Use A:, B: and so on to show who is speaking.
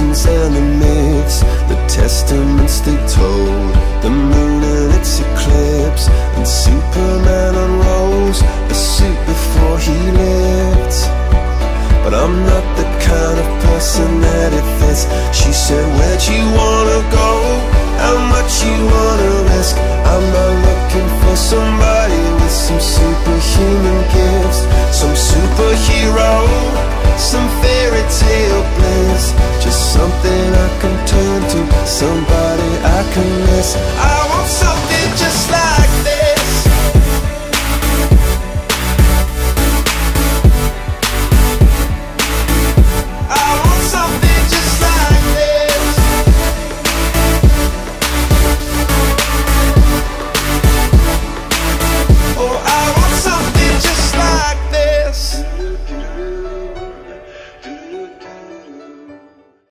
A: legends and the myths The testaments they told The moon and its eclipse And Superman unrolls A suit before he lived But I'm not the kind of person that it fits. I